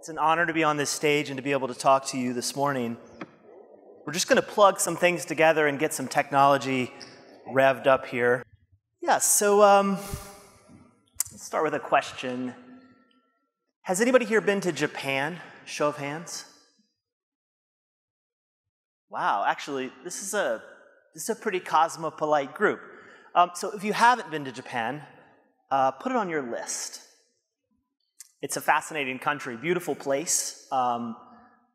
It's an honor to be on this stage and to be able to talk to you this morning. We're just going to plug some things together and get some technology revved up here. Yeah, so um, let's start with a question. Has anybody here been to Japan? Show of hands. Wow, actually, this is a this is a pretty cosmopolite group. Um, so if you haven't been to Japan, uh, put it on your list. It's a fascinating country, beautiful place, um,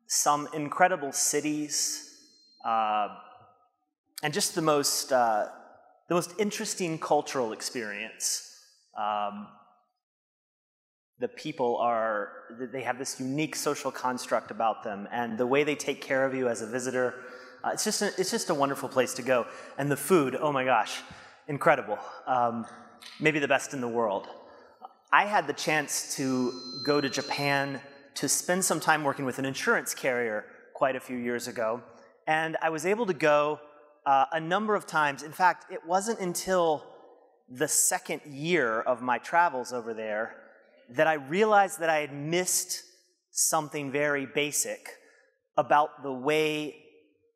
some incredible cities, uh, and just the most uh, the most interesting cultural experience. Um, the people are they have this unique social construct about them and the way they take care of you as a visitor uh, it's just a, it's just a wonderful place to go. And the food oh my gosh incredible. Um, maybe the best in the world i had the chance to go to japan to spend some time working with an insurance carrier quite a few years ago and i was able to go uh, a number of times in fact it wasn't until the second year of my travels over there that I realized that I had missed something very basic about the way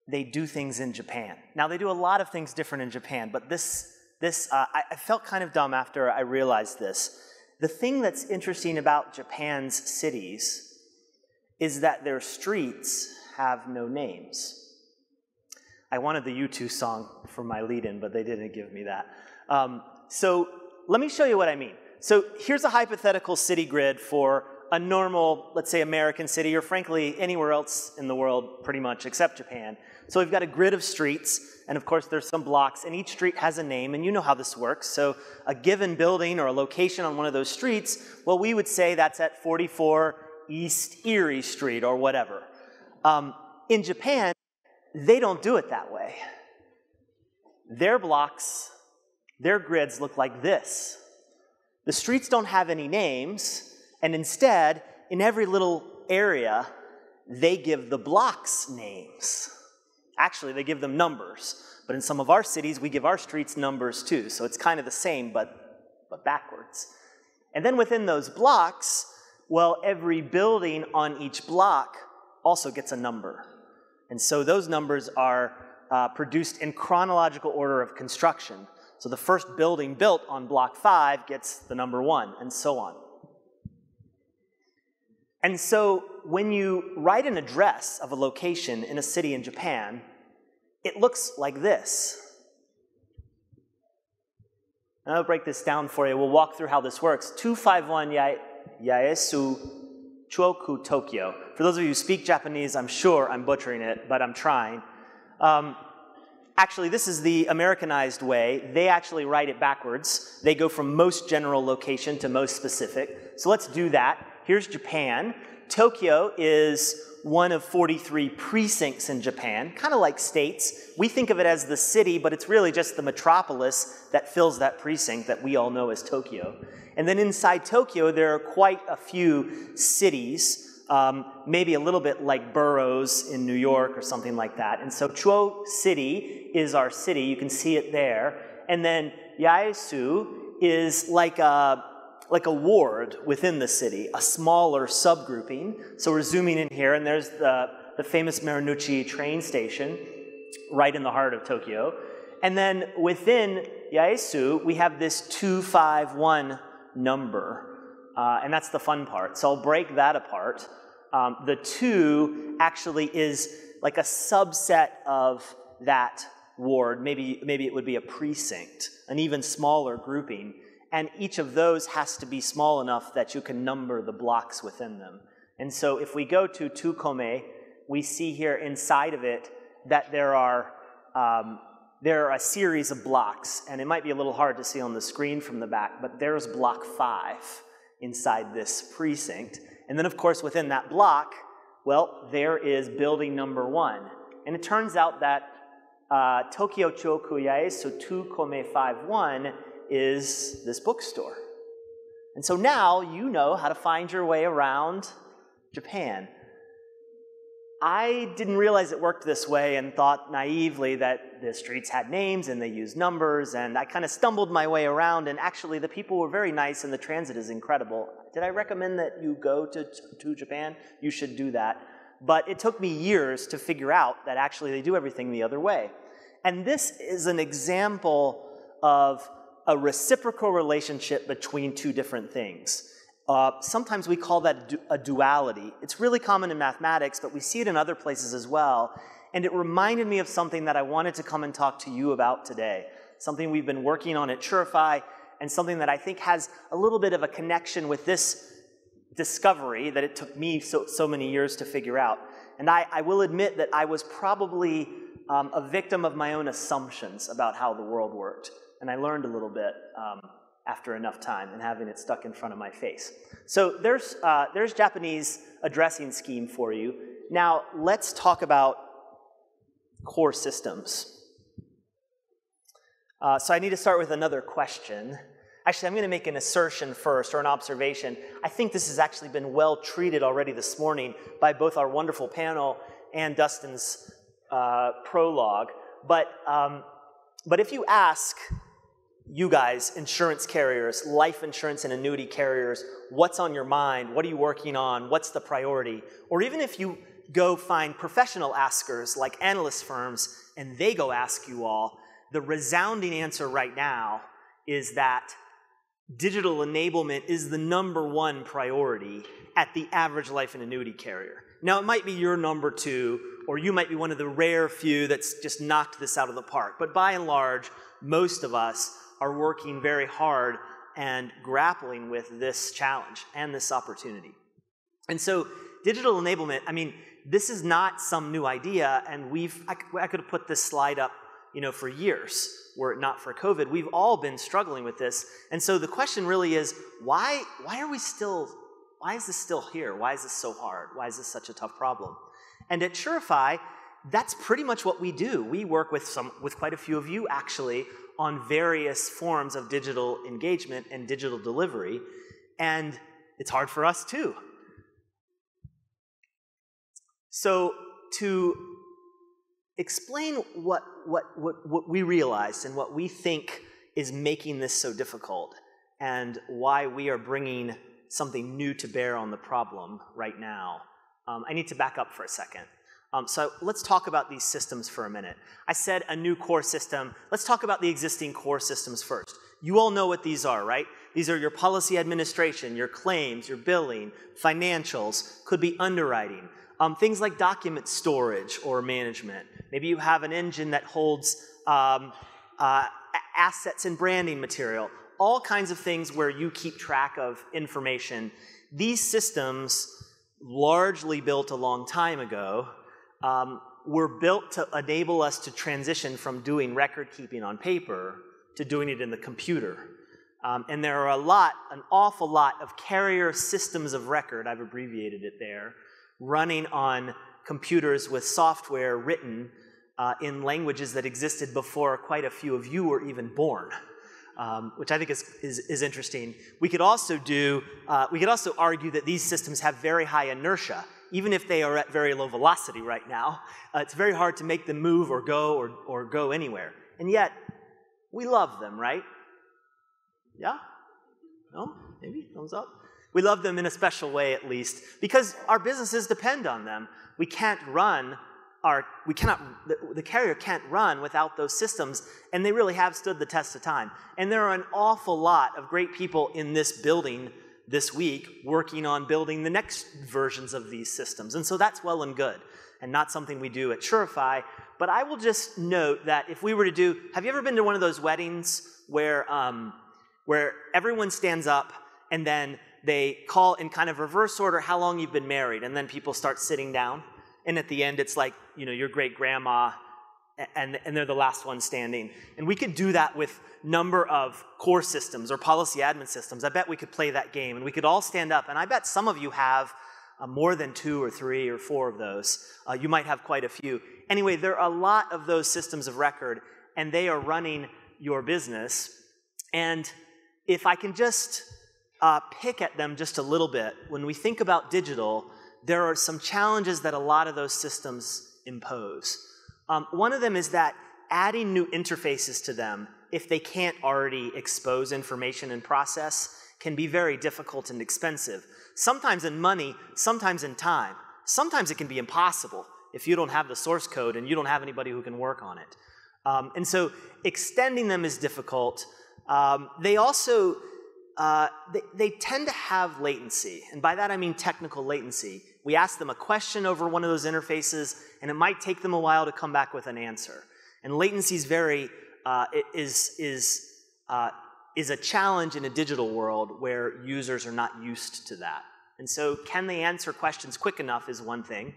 they do things in Japan. Now, they do a lot of things different in Japan, but this, this uh, I, I felt kind of dumb after I realized this. The thing that's interesting about Japan's cities is that their streets have no names. I wanted the U2 song for my lead in, but they didn't give me that. Um, so let me show you what I mean. So here's a hypothetical city grid for a normal, let's say, American city, or frankly, anywhere else in the world, pretty much, except Japan. So we've got a grid of streets, and of course, there's some blocks, and each street has a name, and you know how this works. So a given building or a location on one of those streets, well, we would say that's at 44 East Erie Street or whatever. Um, in Japan, they don't do it that way. Their blocks, their grids look like this. The streets don't have any names, and instead, in every little area, they give the blocks names. Actually, they give them numbers. But in some of our cities, we give our streets numbers too. So it's kind of the same, but, but backwards. And then within those blocks, well, every building on each block also gets a number. And so those numbers are uh, produced in chronological order of construction. So the first building built on block five gets the number one, and so on. And so when you write an address of a location in a city in Japan, it looks like this. I'll break this down for you. We'll walk through how this works. 251 Yaesu Chuoku, Tokyo. For those of you who speak Japanese, I'm sure I'm butchering it, but I'm trying. Um, Actually, this is the Americanized way. They actually write it backwards. They go from most general location to most specific. So let's do that. Here's Japan. Tokyo is one of 43 precincts in Japan, kind of like states. We think of it as the city, but it's really just the metropolis that fills that precinct that we all know as Tokyo. And then inside Tokyo, there are quite a few cities um, maybe a little bit like boroughs in New York or something like that. And so Chuo City is our city. You can see it there. And then Yaesu is like a, like a ward within the city, a smaller subgrouping. So we're zooming in here, and there's the, the famous Marunouchi train station right in the heart of Tokyo. And then within Yaesu, we have this 251 number. Uh, and that's the fun part. So I'll break that apart um, the two actually is like a subset of that ward. Maybe, maybe it would be a precinct, an even smaller grouping. And each of those has to be small enough that you can number the blocks within them. And so if we go to Tukome, we see here inside of it that there are, um, there are a series of blocks. And it might be a little hard to see on the screen from the back, but there's block five inside this precinct. And then, of course, within that block, well, there is building number one. And it turns out that uh, Tokyo Chokuyae, so 2 Kome 51, is this bookstore. And so now you know how to find your way around Japan. I didn't realize it worked this way and thought naively that the streets had names and they used numbers, and I kind of stumbled my way around, and actually the people were very nice and the transit is incredible. Did I recommend that you go to, to Japan? You should do that. But it took me years to figure out that actually they do everything the other way. And this is an example of a reciprocal relationship between two different things. Uh, sometimes we call that a duality. It's really common in mathematics, but we see it in other places as well. And it reminded me of something that I wanted to come and talk to you about today. Something we've been working on at Sureify, and something that I think has a little bit of a connection with this discovery that it took me so, so many years to figure out. And I, I will admit that I was probably um, a victim of my own assumptions about how the world worked. And I learned a little bit. Um, after enough time and having it stuck in front of my face. So there's, uh, there's Japanese addressing scheme for you. Now let's talk about core systems. Uh, so I need to start with another question. Actually, I'm going to make an assertion first or an observation. I think this has actually been well treated already this morning by both our wonderful panel and Dustin's uh, prologue. But, um, but if you ask you guys, insurance carriers, life insurance and annuity carriers, what's on your mind? What are you working on? What's the priority? Or even if you go find professional askers like analyst firms and they go ask you all, the resounding answer right now is that digital enablement is the number one priority at the average life and annuity carrier. Now, it might be your number two, or you might be one of the rare few that's just knocked this out of the park. But by and large, most of us are working very hard and grappling with this challenge and this opportunity. And so, digital enablement, I mean, this is not some new idea, and we've, I, I could have put this slide up, you know, for years were it not for COVID. We've all been struggling with this. And so the question really is, why, why are we still, why is this still here? Why is this so hard? Why is this such a tough problem? And at Sureify, that's pretty much what we do. We work with some, with quite a few of you actually on various forms of digital engagement and digital delivery, and it's hard for us too. So, to explain what, what, what, what we realized and what we think is making this so difficult, and why we are bringing something new to bear on the problem right now, um, I need to back up for a second. Um, so let's talk about these systems for a minute. I said a new core system. Let's talk about the existing core systems first. You all know what these are, right? These are your policy administration, your claims, your billing, financials, could be underwriting, um, things like document storage or management. Maybe you have an engine that holds um, uh, assets and branding material, all kinds of things where you keep track of information. These systems, largely built a long time ago, um, were built to enable us to transition from doing record keeping on paper to doing it in the computer. Um, and there are a lot, an awful lot of carrier systems of record, I've abbreviated it there, running on computers with software written uh, in languages that existed before quite a few of you were even born. Um, which I think is, is, is, interesting. We could also do, uh, we could also argue that these systems have very high inertia even if they are at very low velocity right now, uh, it's very hard to make them move or go or, or go anywhere. And yet, we love them, right? Yeah? No? Maybe? Thumbs up? We love them in a special way, at least, because our businesses depend on them. We can't run our, we cannot, the, the carrier can't run without those systems, and they really have stood the test of time. And there are an awful lot of great people in this building this week working on building the next versions of these systems. And so that's well and good and not something we do at Sureify. But I will just note that if we were to do, have you ever been to one of those weddings where, um, where everyone stands up and then they call in kind of reverse order how long you've been married, and then people start sitting down? And at the end, it's like, you know, your great grandma, and, and they're the last one standing. And we could do that with number of core systems or policy admin systems. I bet we could play that game and we could all stand up. And I bet some of you have uh, more than two or three or four of those. Uh, you might have quite a few. Anyway, there are a lot of those systems of record and they are running your business. And if I can just uh, pick at them just a little bit, when we think about digital, there are some challenges that a lot of those systems impose. Um, one of them is that adding new interfaces to them, if they can't already expose information and process, can be very difficult and expensive. Sometimes in money, sometimes in time. Sometimes it can be impossible if you don't have the source code and you don't have anybody who can work on it. Um, and so extending them is difficult. Um, they also uh, they, they, tend to have latency, and by that I mean technical latency. We ask them a question over one of those interfaces, and it might take them a while to come back with an answer. And latency is very uh, is is uh, is a challenge in a digital world where users are not used to that. And so, can they answer questions quick enough is one thing.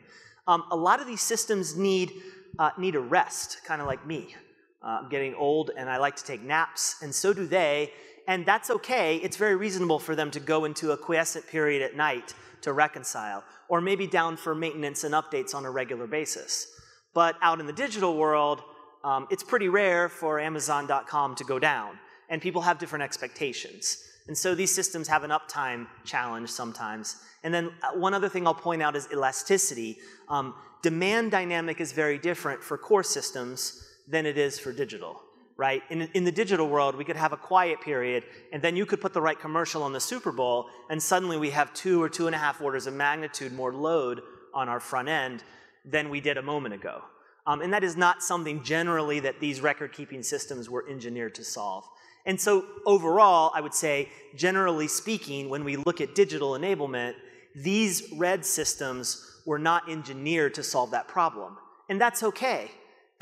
Um, a lot of these systems need uh, need a rest, kind of like me. Uh, I'm getting old, and I like to take naps, and so do they. And that's okay. It's very reasonable for them to go into a quiescent period at night to reconcile, or maybe down for maintenance and updates on a regular basis. But out in the digital world, um, it's pretty rare for Amazon.com to go down, and people have different expectations. And so these systems have an uptime challenge sometimes. And then uh, one other thing I'll point out is elasticity. Um, demand dynamic is very different for core systems than it is for digital, right? In, in the digital world, we could have a quiet period, and then you could put the right commercial on the Super Bowl, and suddenly we have two or two and a half orders of magnitude more load on our front end than we did a moment ago. Um, and that is not something generally that these record keeping systems were engineered to solve. And so, overall, I would say, generally speaking, when we look at digital enablement, these red systems were not engineered to solve that problem. And that's okay.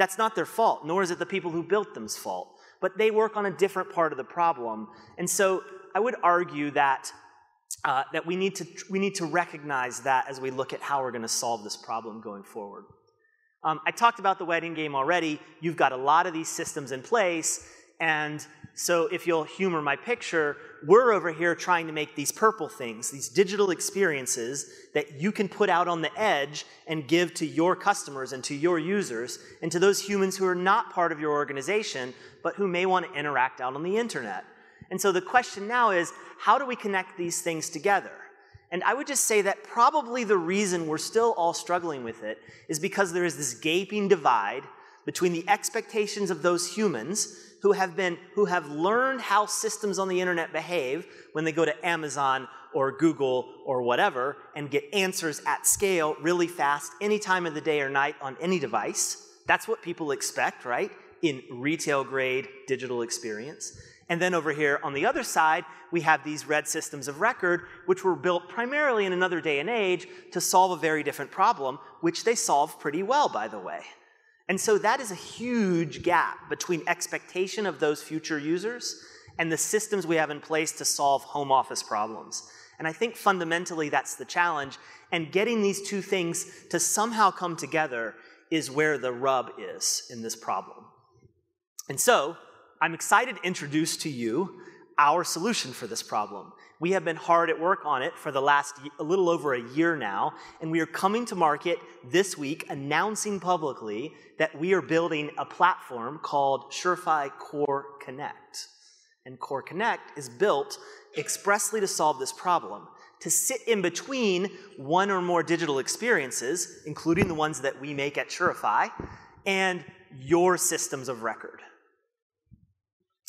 That's not their fault, nor is it the people who built them's fault. But they work on a different part of the problem. And so, I would argue that. Uh, that we need, to, we need to recognize that as we look at how we're going to solve this problem going forward. Um, I talked about the wedding game already. You've got a lot of these systems in place, and so if you'll humor my picture, we're over here trying to make these purple things, these digital experiences that you can put out on the edge and give to your customers and to your users and to those humans who are not part of your organization, but who may want to interact out on the internet. And so the question now is, how do we connect these things together? And I would just say that probably the reason we're still all struggling with it is because there is this gaping divide between the expectations of those humans who have been who have learned how systems on the internet behave when they go to Amazon or Google or whatever and get answers at scale really fast any time of the day or night on any device. That's what people expect, right? In retail grade digital experience. And then over here on the other side, we have these red systems of record, which were built primarily in another day and age to solve a very different problem, which they solve pretty well, by the way. And so that is a huge gap between expectation of those future users and the systems we have in place to solve home office problems. And I think fundamentally that's the challenge. And getting these two things to somehow come together is where the rub is in this problem. And so, I'm excited to introduce to you our solution for this problem. We have been hard at work on it for the last a little over a year now, and we are coming to market this week announcing publicly that we are building a platform called Sureify Core Connect. And Core Connect is built expressly to solve this problem, to sit in between one or more digital experiences, including the ones that we make at Sureify, and your systems of record.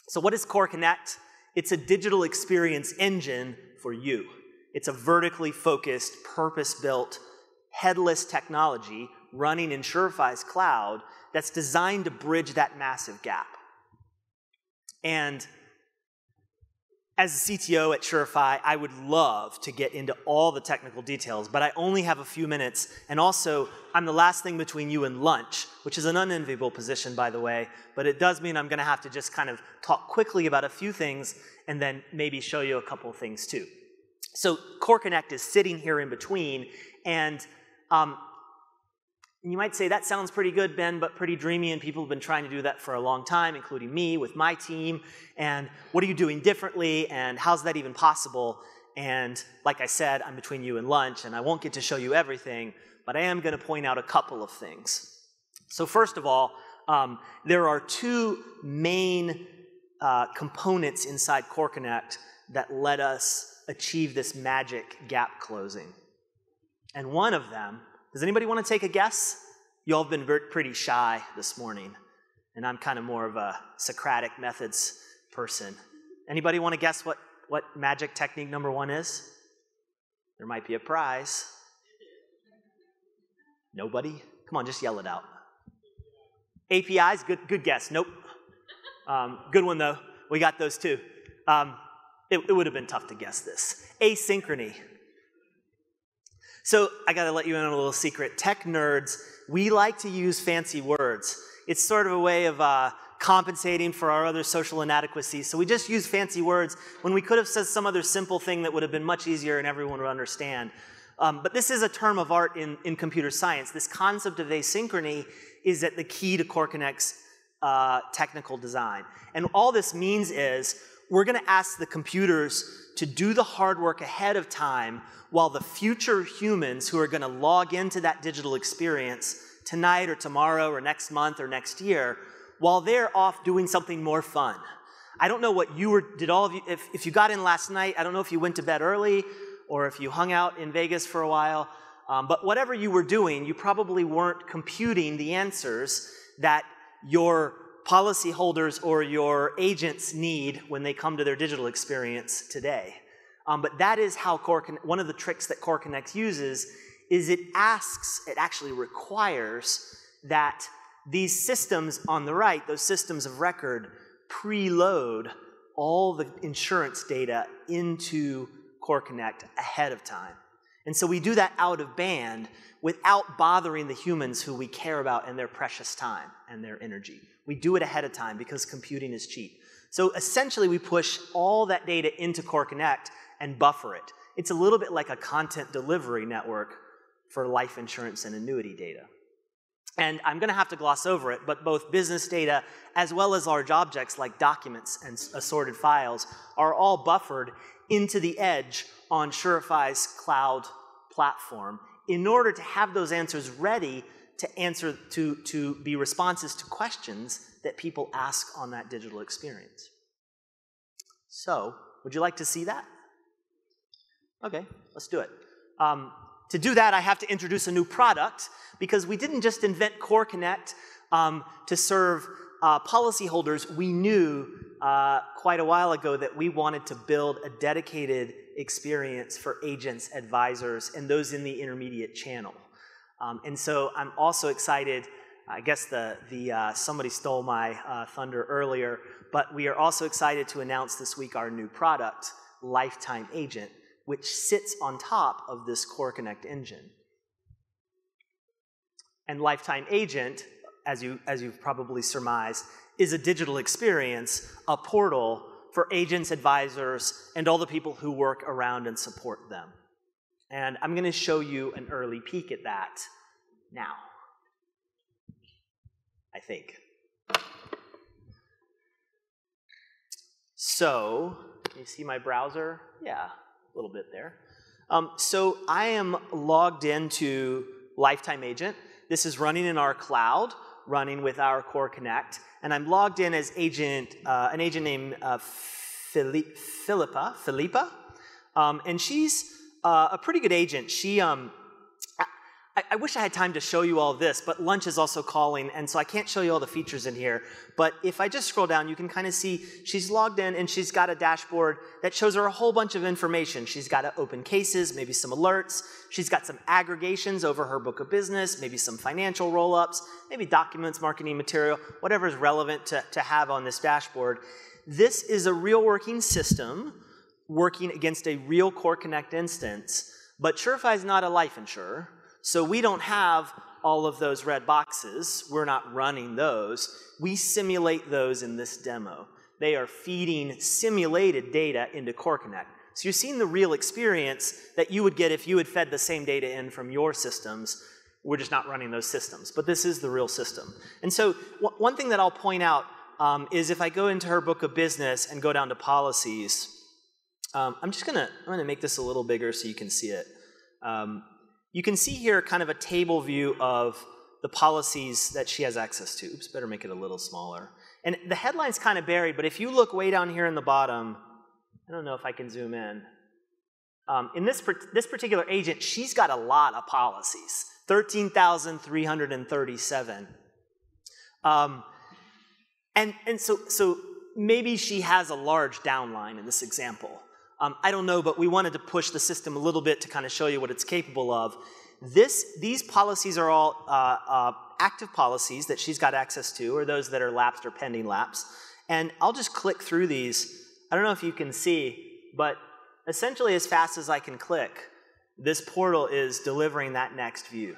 So, what is Core Connect? It's a digital experience engine for you. It's a vertically focused, purpose built, headless technology running in Sureify's cloud that's designed to bridge that massive gap. And as a CTO at Sureify, I would love to get into all the technical details, but I only have a few minutes. And also, I'm the last thing between you and lunch, which is an unenviable position, by the way. But it does mean I'm going to have to just kind of talk quickly about a few things and then maybe show you a couple things too. So, Core Connect is sitting here in between, and um, you might say, that sounds pretty good, Ben, but pretty dreamy, and people have been trying to do that for a long time, including me with my team. And what are you doing differently, and how's that even possible? And like I said, I'm between you and lunch, and I won't get to show you everything, but I am going to point out a couple of things. So, first of all, um, there are two main uh, components inside Core Connect that let us achieve this magic gap closing. And one of them, does anybody want to take a guess? You all have been pretty shy this morning, and I'm kind of more of a Socratic methods person. Anybody want to guess what, what magic technique number one is? There might be a prize. Nobody? Come on, just yell it out. APIs, good, good guess. Nope. Um, good one though. We got those too. Um, it, it would have been tough to guess this. Asynchrony. So I got to let you in on a little secret. Tech nerds, we like to use fancy words. It's sort of a way of uh, compensating for our other social inadequacies. So we just use fancy words when we could have said some other simple thing that would have been much easier and everyone would understand. Um, but this is a term of art in, in computer science. This concept of asynchrony is at the key to CoreConnect's uh, technical design. And all this means is we're going to ask the computers to do the hard work ahead of time while the future humans who are going to log into that digital experience tonight or tomorrow or next month or next year while they're off doing something more fun. I don't know what you were, did all of you, if, if you got in last night, I don't know if you went to bed early or if you hung out in Vegas for a while, um, but whatever you were doing, you probably weren't computing the answers that your policyholders or your agents need when they come to their digital experience today. Um, but that is how Core one of the tricks that Core Connect uses is it asks, it actually requires that these systems on the right, those systems of record, preload all the insurance data into Core Connect ahead of time. And so we do that out of band without bothering the humans who we care about and their precious time and their energy. We do it ahead of time because computing is cheap. So essentially, we push all that data into Core Connect and buffer it. It's a little bit like a content delivery network for life insurance and annuity data. And I'm going to have to gloss over it, but both business data as well as large objects like documents and assorted files are all buffered into the edge on Sureify's cloud platform in order to have those answers ready to answer to, to be responses to questions that people ask on that digital experience. So, would you like to see that? Okay, let's do it. Um, to do that, I have to introduce a new product because we didn't just invent Core Connect um, to serve uh, policyholders. We knew uh, quite a while ago that we wanted to build a dedicated experience for agents, advisors, and those in the intermediate channel. Um, and so I'm also excited. I guess the, the uh, somebody stole my uh, thunder earlier, but we are also excited to announce this week our new product, Lifetime Agent, which sits on top of this Core Connect engine. And Lifetime Agent, as, you, as you've probably surmised, is a digital experience, a portal for agents, advisors, and all the people who work around and support them. And I'm going to show you an early peek at that now. I think. So, can you see my browser? Yeah, a little bit there. Um, so I am logged into Lifetime Agent. This is running in our cloud, running with our Core Connect, and I'm logged in as agent, uh, an agent named uh, Philippa, Philippa, um, and she's uh, a pretty good agent. She um, I, I, wish I had time to show you all this, but lunch is also calling, and so I can't show you all the features in here. But if I just scroll down, you can kind of see she's logged in and she's got a dashboard that shows her a whole bunch of information. She's got open cases, maybe some alerts. She's got some aggregations over her book of business, maybe some financial roll ups, maybe documents, marketing material, whatever is relevant to, to have on this dashboard. This is a real working system working against a real Core Connect instance, but Sureify is not a life insurer. So we don't have all of those red boxes. We're not running those. We simulate those in this demo. They are feeding simulated data into Core Connect. So you're seeing the real experience that you would get if you had fed the same data in from your systems. We're just not running those systems, but this is the real system. And so one thing that I'll point out um, is if I go into her book of business and go down to policies, um, I'm just gonna I'm gonna make this a little bigger so you can see it. Um, you can see here kind of a table view of the policies that she has access to. Oops, better make it a little smaller. And the headline's kind of buried, but if you look way down here in the bottom, I don't know if I can zoom in. Um, in this, this particular agent, she's got a lot of policies 13,337. Um, and and so, so maybe she has a large downline in this example. Um, I don't know, but we wanted to push the system a little bit to kind of show you what it's capable of. This, these policies are all uh, uh, active policies that she's got access to, or those that are lapsed or pending lapse. And I'll just click through these. I don't know if you can see, but essentially as fast as I can click, this portal is delivering that next view.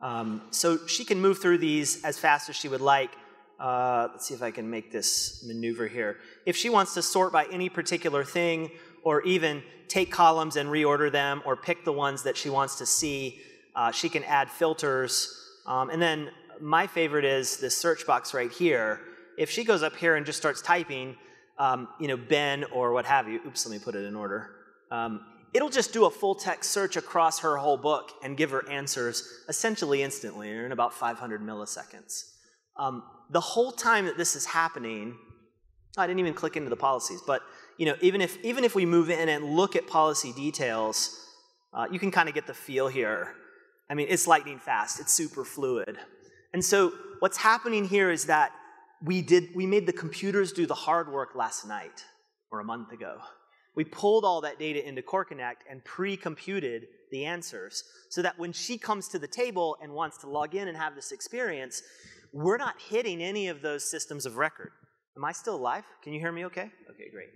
Um, so she can move through these as fast as she would like. Uh, let's see if I can make this maneuver here. If she wants to sort by any particular thing, or even take columns and reorder them, or pick the ones that she wants to see, uh, she can add filters. Um, and then my favorite is this search box right here. If she goes up here and just starts typing, um, you know, Ben or what have you, oops, let me put it in order. Um, it'll just do a full text search across her whole book and give her answers essentially instantly, or in about 500 milliseconds. Um, the whole time that this is happening, I didn't even click into the policies, but you know, even if even if we move in and look at policy details, uh, you can kind of get the feel here. I mean, it's lightning fast. It's super fluid. And so what's happening here is that we did we made the computers do the hard work last night or a month ago. We pulled all that data into Core Connect and pre-computed the answers so that when she comes to the table and wants to log in and have this experience, we're not hitting any of those systems of record. Am I still alive? Can you hear me okay? Okay, great.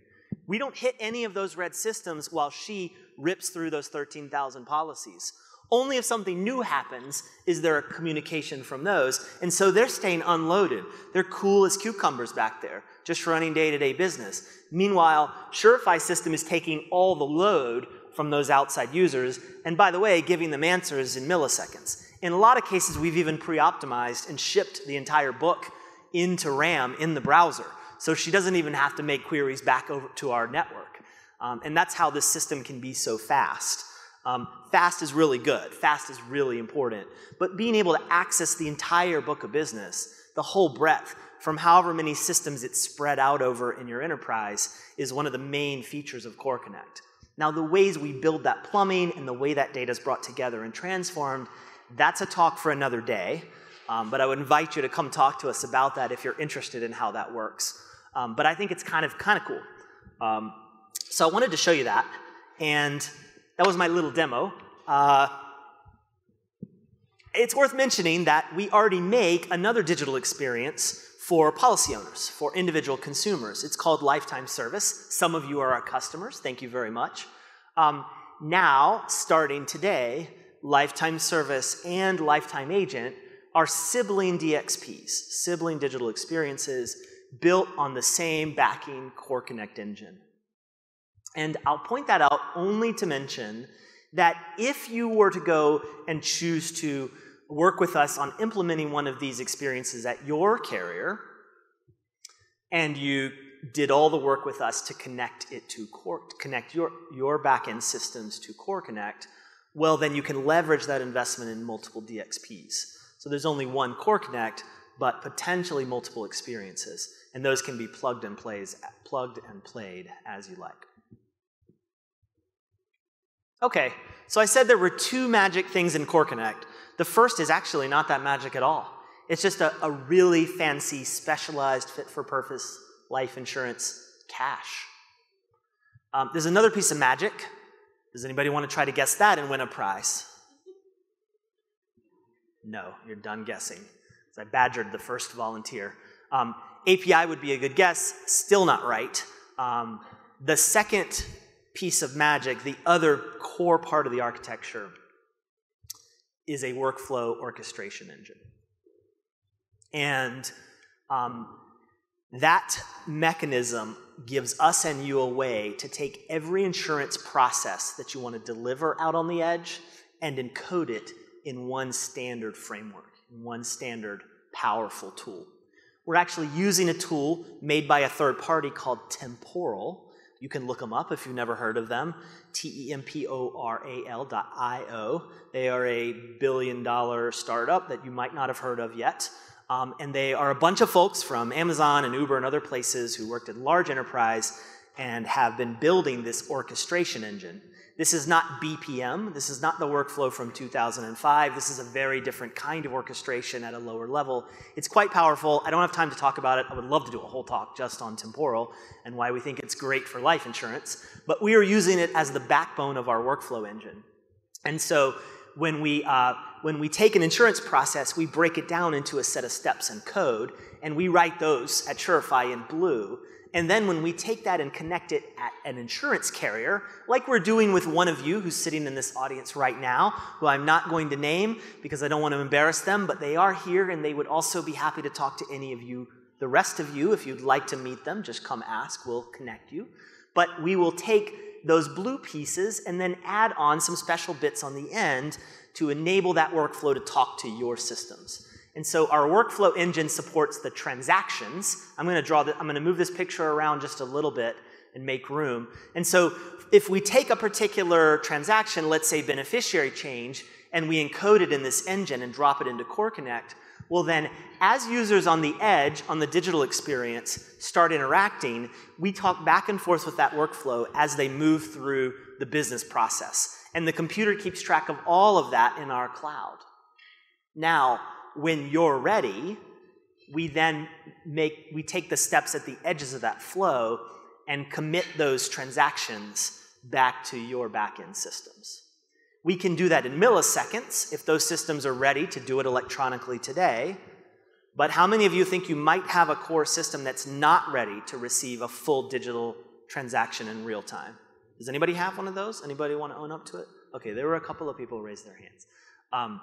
We don't hit any of those red systems while she rips through those 13,000 policies. Only if something new happens is there a communication from those. And so they're staying unloaded. They're cool as cucumbers back there, just running day to day business. Meanwhile, Sureify system is taking all the load from those outside users, and by the way, giving them answers in milliseconds. In a lot of cases, we've even pre optimized and shipped the entire book into RAM in the browser. So she doesn't even have to make queries back over to our network. Um, and that's how this system can be so fast. Um, fast is really good, fast is really important. But being able to access the entire book of business, the whole breadth, from however many systems it's spread out over in your enterprise, is one of the main features of Core Connect. Now, the ways we build that plumbing and the way that data is brought together and transformed that's a talk for another day. Um, but I would invite you to come talk to us about that if you're interested in how that works. Um, but I think it's kind of kind of cool. Um, so I wanted to show you that, and that was my little demo. Uh, it's worth mentioning that we already make another digital experience for policy owners, for individual consumers. It's called Lifetime Service. Some of you are our customers. Thank you very much. Um, now, starting today, Lifetime Service and Lifetime Agent are sibling DXPs, sibling digital experiences built on the same backing Core Connect engine. And I'll point that out only to mention that if you were to go and choose to work with us on implementing one of these experiences at your carrier, and you did all the work with us to connect it to Core, connect your, your backend systems to Core Connect, well, then you can leverage that investment in multiple DXPs. So there's only one Core Connect, but potentially multiple experiences. And those can be plugged and plays, plugged and played as you like. Okay, so I said there were two magic things in Core Connect. The first is actually not that magic at all. It's just a, a really fancy, specialized, fit for purpose life insurance cache. Um, there's another piece of magic does anybody want to try to guess that and win a prize? No, you're done guessing. I badgered the first volunteer. Um, API would be a good guess, still not right. Um, the second piece of magic, the other core part of the architecture, is a workflow orchestration engine. And um, that mechanism gives us and you a way to take every insurance process that you want to deliver out on the edge and encode it in one standard framework, in one standard powerful tool. We're actually using a tool made by a third party called Temporal. You can look them up if you've never heard of them. T E M P O R A L dot I O. They are a billion dollar startup that you might not have heard of yet. Um, and they are a bunch of folks from Amazon and Uber and other places who worked in large enterprise and have been building this orchestration engine. This is not BPM. This is not the workflow from 2005. This is a very different kind of orchestration at a lower level. It's quite powerful. I don't have time to talk about it. I would love to do a whole talk just on temporal and why we think it's great for life insurance. But we are using it as the backbone of our workflow engine. And so when we, uh, when we take an insurance process, we break it down into a set of steps and code, and we write those at Sureify in blue and then when we take that and connect it at an insurance carrier, like we're doing with one of you who's sitting in this audience right now, who I'm not going to name because I don't want to embarrass them, but they are here and they would also be happy to talk to any of you, the rest of you, if you'd like to meet them, just come ask, we'll connect you. But we will take those blue pieces and then add on some special bits on the end to enable that workflow to talk to your systems. And so our workflow engine supports the transactions. I'm going to draw the, I'm going to move this picture around just a little bit and make room. And so if we take a particular transaction, let's say beneficiary change, and we encode it in this engine and drop it into Core Connect, well then as users on the edge, on the digital experience, start interacting, we talk back and forth with that workflow as they move through the business process. And the computer keeps track of all of that in our cloud. Now, when you're ready, we then make, we take the steps at the edges of that flow and commit those transactions back to your backend systems. We can do that in milliseconds if those systems are ready to do it electronically today. But how many of you think you might have a core system that's not ready to receive a full digital transaction in real time? Does anybody have one of those? Anybody want to own up to it? Okay, there were a couple of people who raised their hands. Um,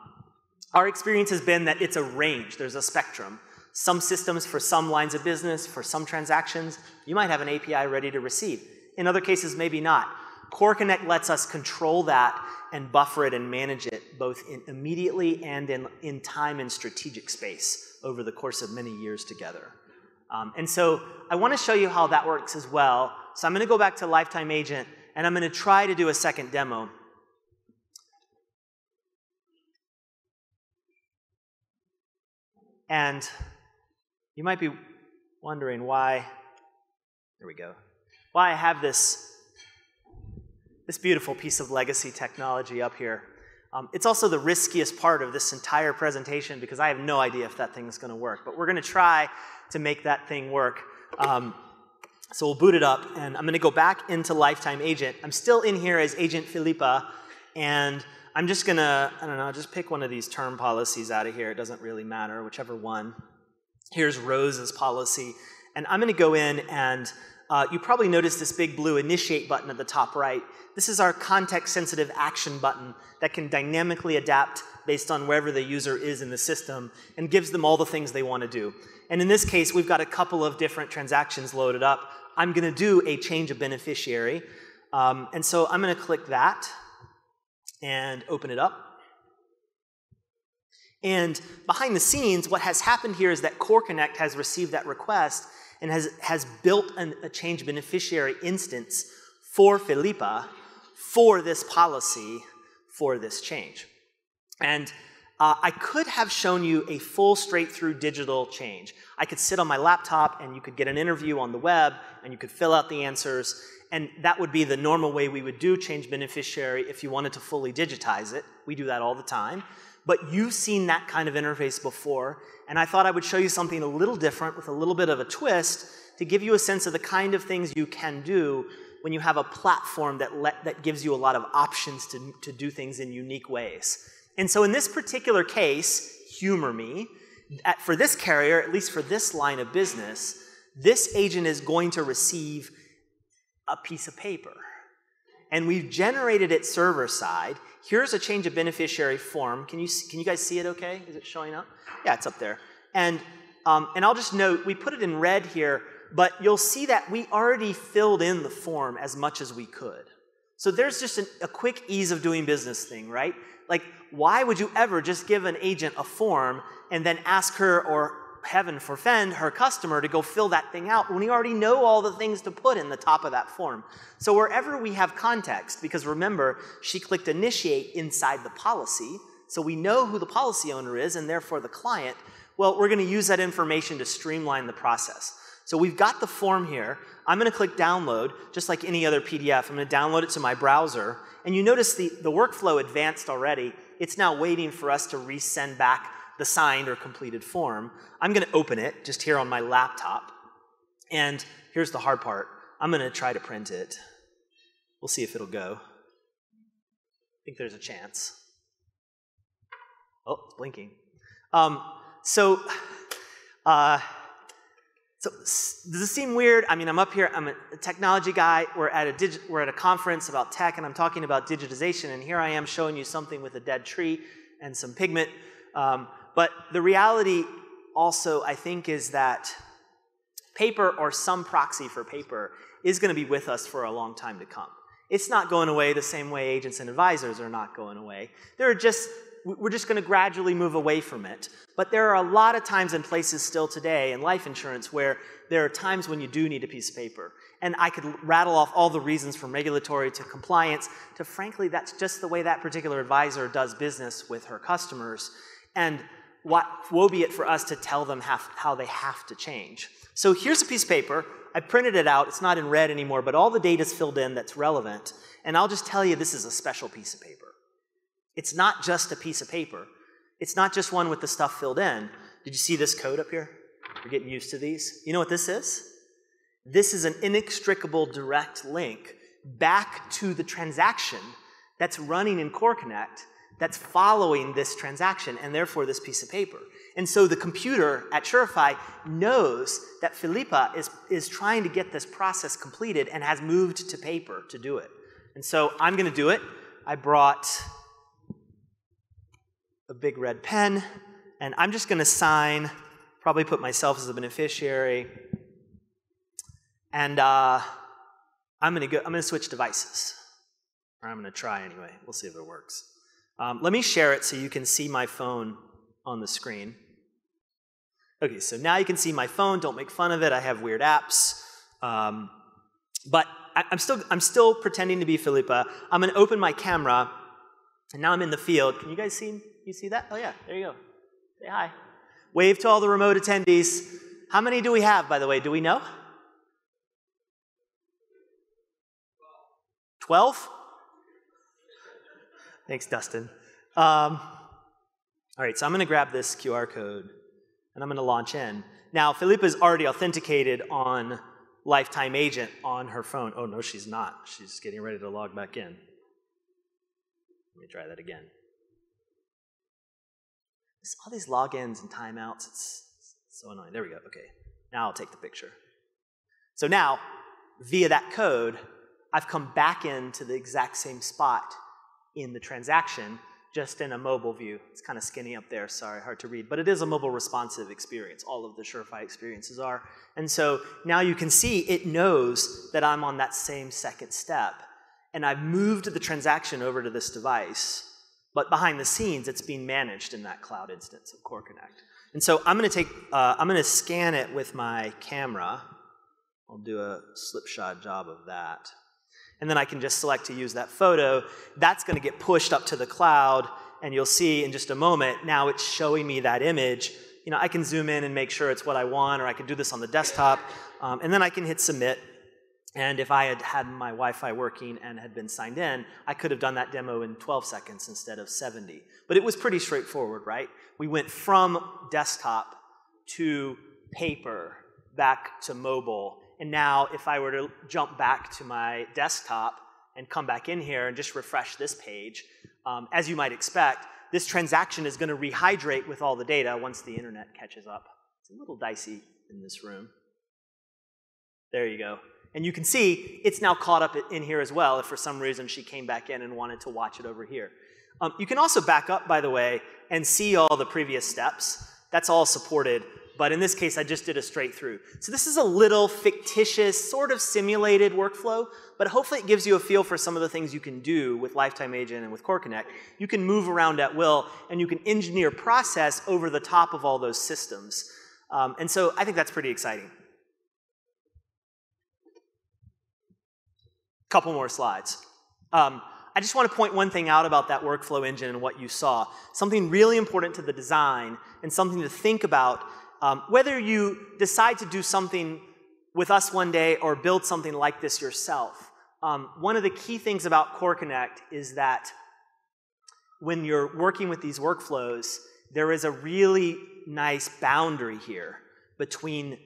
our experience has been that it's a range, there's a spectrum. Some systems for some lines of business, for some transactions, you might have an API ready to receive. In other cases, maybe not. Core Connect lets us control that and buffer it and manage it both immediately and in, in time and strategic space over the course of many years together. Um, and so I want to show you how that works as well. So I'm going to go back to Lifetime Agent and I'm going to try to do a second demo. And you might be wondering why, there we go, why I have this, this beautiful piece of legacy technology up here. Um, it's also the riskiest part of this entire presentation because I have no idea if that thing is going to work. But we're going to try to make that thing work. Um, so we'll boot it up, and I'm going to go back into Lifetime Agent. I'm still in here as Agent Philippa, and I'm just gonna, I don't know, just pick one of these term policies out of here. It doesn't really matter, whichever one. Here's Rose's policy. And I'm gonna go in and uh, you probably noticed this big blue initiate button at the top right. This is our context sensitive action button that can dynamically adapt based on wherever the user is in the system and gives them all the things they want to do. And in this case, we've got a couple of different transactions loaded up. I'm going to do a change of beneficiary. Um, and so I'm going to click that and open it up. And behind the scenes, what has happened here is that Core Connect has received that request and has, has built an, a change beneficiary instance for Philippa for this policy for this change. And uh, I could have shown you a full straight through digital change. I could sit on my laptop and you could get an interview on the web and you could fill out the answers and that would be the normal way we would do change beneficiary if you wanted to fully digitize it. We do that all the time. But you've seen that kind of interface before, and I thought I would show you something a little different with a little bit of a twist to give you a sense of the kind of things you can do when you have a platform that, let, that gives you a lot of options to, to do things in unique ways. And so in this particular case, humor me, at, for this carrier, at least for this line of business, this agent is going to receive a piece of paper. And we've generated it server side. Here's a change of beneficiary form. Can you, can you guys see it okay? Is it showing up? Yeah, it's up there. And, um, and I'll just note, we put it in red here, but you'll see that we already filled in the form as much as we could. So there's just an, a quick ease of doing business thing, right? Like, why would you ever just give an agent a form and then ask her or heaven forfend her customer to go fill that thing out when we already know all the things to put in the top of that form. So wherever we have context, because remember, she clicked initiate inside the policy, so we know who the policy owner is and therefore the client, well, we're going to use that information to streamline the process. So we've got the form here. I'm going to click download, just like any other PDF. I'm going to download it to my browser. And you notice the, the workflow advanced already. It's now waiting for us to resend back the signed or completed form. I'm going to open it just here on my laptop. And here's the hard part I'm going to try to print it. We'll see if it'll go. I think there's a chance. Oh, it's blinking. Um, so, uh, so does this seem weird? I mean, I'm up here. I'm a technology guy. We're at a digi- we're at a conference about tech, and I'm talking about digitization. And here I am showing you something with a dead tree and some pigment. Um, but the reality, also, I think, is that paper or some proxy for paper is going to be with us for a long time to come. It's not going away the same way agents and advisors are not going away. There are just we're just going to gradually move away from it. But there are a lot of times and places still today in life insurance where there are times when you do need a piece of paper. And I could rattle off all the reasons from regulatory to compliance to frankly, that's just the way that particular advisor does business with her customers. And what, woe be it for us to tell them how, how they have to change. So here's a piece of paper. I printed it out. It's not in red anymore, but all the data is filled in that's relevant. And I'll just tell you this is a special piece of paper. It's not just a piece of paper. It's not just one with the stuff filled in. Did you see this code up here? We're getting used to these. You know what this is? This is an inextricable direct link back to the transaction that's running in Core Connect that's following this transaction and therefore this piece of paper. And so the computer at Sureify knows that Philippa is, is trying to get this process completed and has moved to paper to do it. And so I'm going to do it. I brought a big red pen, and I'm just going to sign, probably put myself as a beneficiary, and uh, I'm going to go. I'm going to switch devices, or I'm going to try anyway. We'll see if it works. Um, let me share it so you can see my phone on the screen. Okay, so now you can see my phone. Don't make fun of it. I have weird apps. Um, but I, am still, I'm still pretending to be Philippa. I'm going to open my camera, and now I'm in the field. Can you guys see you see that? Oh, yeah, there you go. Say hi. Wave to all the remote attendees. How many do we have, by the way? Do we know? 12? Thanks, Dustin. Um, all right, so I'm going to grab this QR code and I'm going to launch in. Now, Philippa is already authenticated on Lifetime Agent on her phone. Oh, no, she's not. She's getting ready to log back in. Let me try that again It's all these logins and timeouts. It's, so annoying. There we go. Okay. Now I'll take the picture. So now, via that code, I've come back into the exact same spot in the transaction, just in a mobile view. It's kind of skinny up there, sorry, hard to read. But it is a mobile responsive experience. All of the Sureify experiences are. And so now you can see it knows that I'm on that same second step. And I've moved the transaction over to this device. But behind the scenes, it's being managed in that cloud instance of Core Connect. And so I'm going to take, uh, I'm going to scan it with my camera. I'll do a slipshod job of that. And then I can just select to use that photo. That's going to get pushed up to the cloud, and you'll see in just a moment, now it's showing me that image. You know, I can zoom in and make sure it's what I want, or I can do this on the desktop. Um, and then I can hit submit, and if I had had my Wi Fi working and had been signed in, I could have done that demo in 12 seconds instead of 70. But it was pretty straightforward, right? We went from desktop to paper back to mobile. And now, if I were to jump back to my desktop and come back in here and just refresh this page, um, as you might expect, this transaction is going to rehydrate with all the data once the internet catches up. It's a little dicey in this room. There you go. And you can see it's now caught up in here as well if for some reason she came back in and wanted to watch it over here. Um, you can also back up, by the way, and see all the previous steps. That's all supported, but in this case, I just did a straight through. So this is a little fictitious, sort of simulated workflow, but hopefully it gives you a feel for some of the things you can do with Lifetime Agent and with Core Connect. You can move around at will, and you can engineer process over the top of all those systems. Um, and so I think that's pretty exciting. Couple more slides. Um, I just want to point one thing out about that workflow engine and what you saw. Something really important to the design and something to think about um, whether you decide to do something with us one day or build something like this yourself. Um, one of the key things about Core Connect is that when you're working with these workflows, there is a really nice boundary here between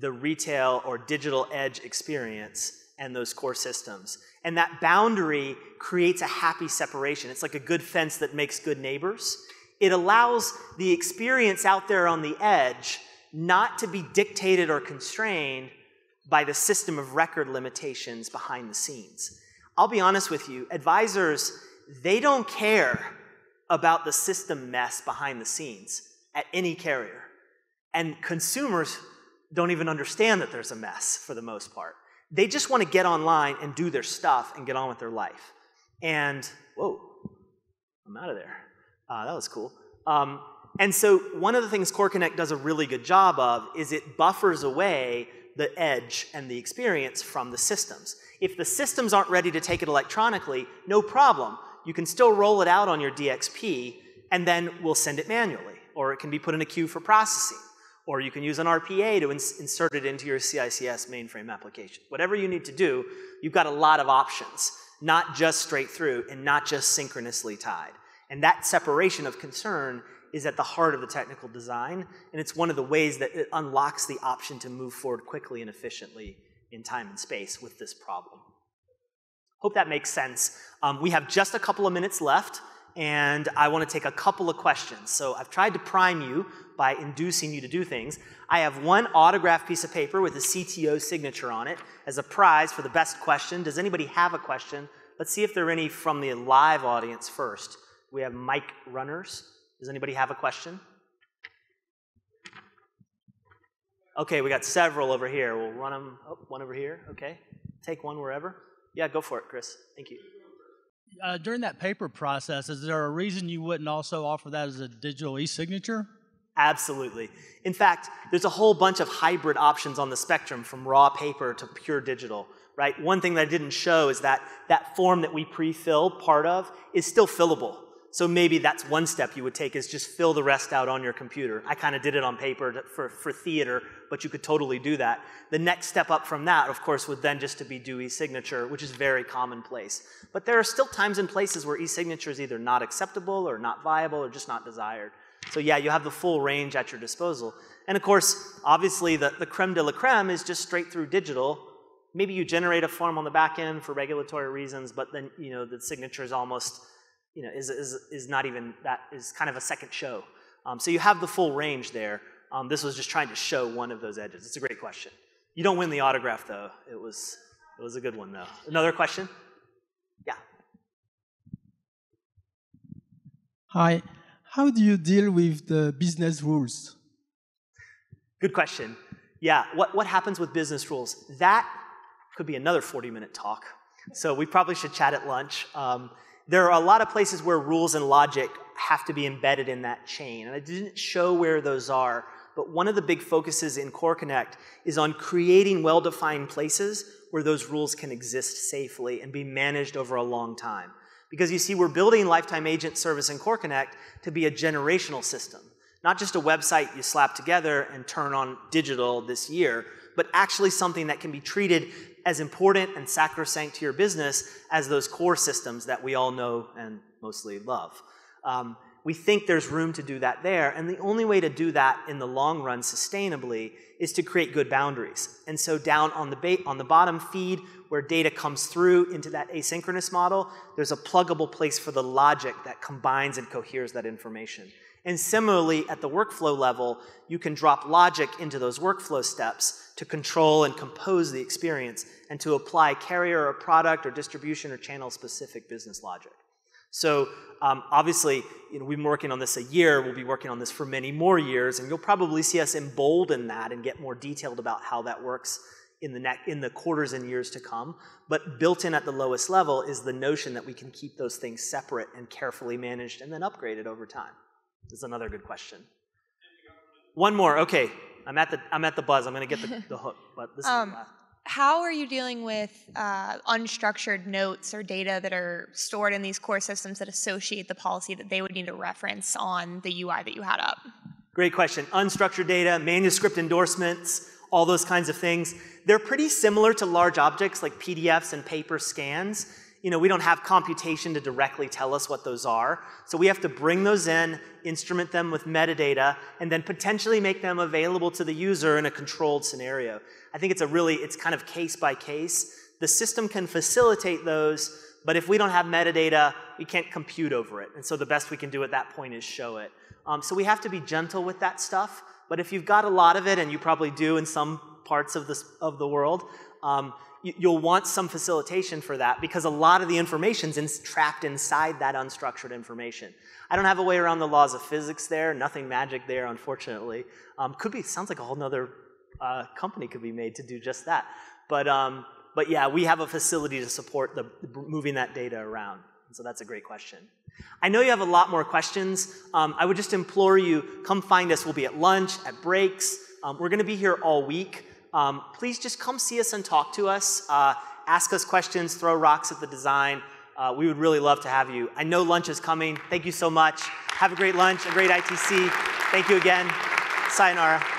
the retail or digital edge experience and those core systems. And that boundary creates a happy separation. It's like a good fence that makes good neighbors. It allows the experience out there on the edge not to be dictated or constrained by the system of record limitations behind the scenes. I'll be honest with you, advisors, they don't care about the system mess behind the scenes at any carrier. And consumers don't even understand that there's a mess for the most part. They just want to get online and do their stuff and get on with their life. And, whoa, I'm out of there. Uh, that was cool. Um, and so, one of the things Core Connect does a really good job of is it buffers away the edge and the experience from the systems. If the systems aren't ready to take it electronically, no problem. You can still roll it out on your DXP, and then we'll send it manually, or it can be put in a queue for processing or you can use an RPA to ins insert it into your CICS mainframe application. Whatever you need to do, you've got a lot of options, not just straight through and not just synchronously tied. And that separation of concern is at the heart of the technical design, and it's one of the ways that it unlocks the option to move forward quickly and efficiently in time and space with this problem. Hope that makes sense. Um, we have just a couple of minutes left and I want to take a couple of questions. So I've tried to prime you by inducing you to do things. I have one autographed piece of paper with a CTO signature on it as a prize for the best question. Does anybody have a question? Let's see if there are any from the live audience first. We have mic runners. Does anybody have a question? Okay, we got several over here. We'll run them. Oh, one over here. Okay. Take one wherever. Yeah, go for it, Chris. Thank you uh, during that paper process, is there a reason you wouldn't also offer that as a digital e-signature? Absolutely. In fact, there's a whole bunch of hybrid options on the spectrum from raw paper to pure digital, right? One thing that I didn't show is that that form that we pre-fill part of is still fillable. So maybe that's one step you would take is just fill the rest out on your computer. I kind of did it on paper for, for theater, but you could totally do that. The next step up from that, of course, would then just to be do e-signature, which is very commonplace. But there are still times and places where e-signature is either not acceptable or not viable or just not desired. So yeah, you have the full range at your disposal. And of course, obviously the, the creme de la creme is just straight through digital. Maybe you generate a form on the back end for regulatory reasons, but then you know the signature is almost you know, is, is, is not even, that is kind of a second show. Um, so you have the full range there. Um, this was just trying to show one of those edges. It's a great question. You don't win the autograph, though. It was, it was a good one, though. Another question? Yeah. Hi. How do you deal with the business rules? Good question. Yeah, what, what happens with business rules? That could be another 40 minute talk. So we probably should chat at lunch. Um, there are a lot of places where rules and logic have to be embedded in that chain. And I didn't show where those are, but one of the big focuses in Core Connect is on creating well defined places where those rules can exist safely and be managed over a long time. Because you see, we're building Lifetime Agent Service in Core Connect to be a generational system, not just a website you slap together and turn on digital this year, but actually something that can be treated as important and sacrosanct to your business as those core systems that we all know and mostly love. Um, we think there's room to do that there, and the only way to do that in the long run sustainably is to create good boundaries. And so down on the, ba- on the bottom feed, where data comes through into that asynchronous model, there's a pluggable place for the logic that combines and coheres that information. And similarly, at the workflow level, you can drop logic into those workflow steps to control and compose the experience and to apply carrier or product or distribution or channel specific business logic. So um, obviously, you know, we've been working on this a year. We'll be working on this for many more years, and you'll probably see us embolden that and get more detailed about how that works in the, in the quarters and years to come. But built in at the lowest level is the notion that we can keep those things separate and carefully managed and then upgraded over time. This is another good question. One more. Okay, I'm at the I'm at the buzz. I'm going to get the, the hook, but this um, is how are you dealing with uh, unstructured notes or data that are stored in these core systems that associate the policy that they would need to reference on the UI that you had up? Great question. Unstructured data, manuscript endorsements, all those kinds of things. They're pretty similar to large objects like PDFs and paper scans. You know, we don't have computation to directly tell us what those are. So we have to bring those in, instrument them with metadata, and then potentially make them available to the user in a controlled scenario. I think it's a really, it's kind of case by case. The system can facilitate those, but if we don't have metadata, we can't compute over it. And so the best we can do at that point is show it. Um, so we have to be gentle with that stuff. But if you've got a lot of it, and you probably do in some parts of, this, of the world, um, you, will want some facilitation for that because a lot of the information is trapped inside that unstructured information. I don't have a way around the laws of physics there, nothing magic there, unfortunately. Um, could be, sounds like a whole other uh, company could be made to do just that. But, um, but yeah, we have a facility to support the, moving that data around. So that's a great question. I know you have a lot more questions. Um, I would just implore you, come find us. We'll be at lunch, at breaks. Um, we're going to be here all week. Um, please just come see us and talk to us. Uh, ask us questions, throw rocks at the design. Uh, we would really love to have you. I know lunch is coming. Thank you so much. Have a great lunch, a great ITC. Thank you again. Sayonara.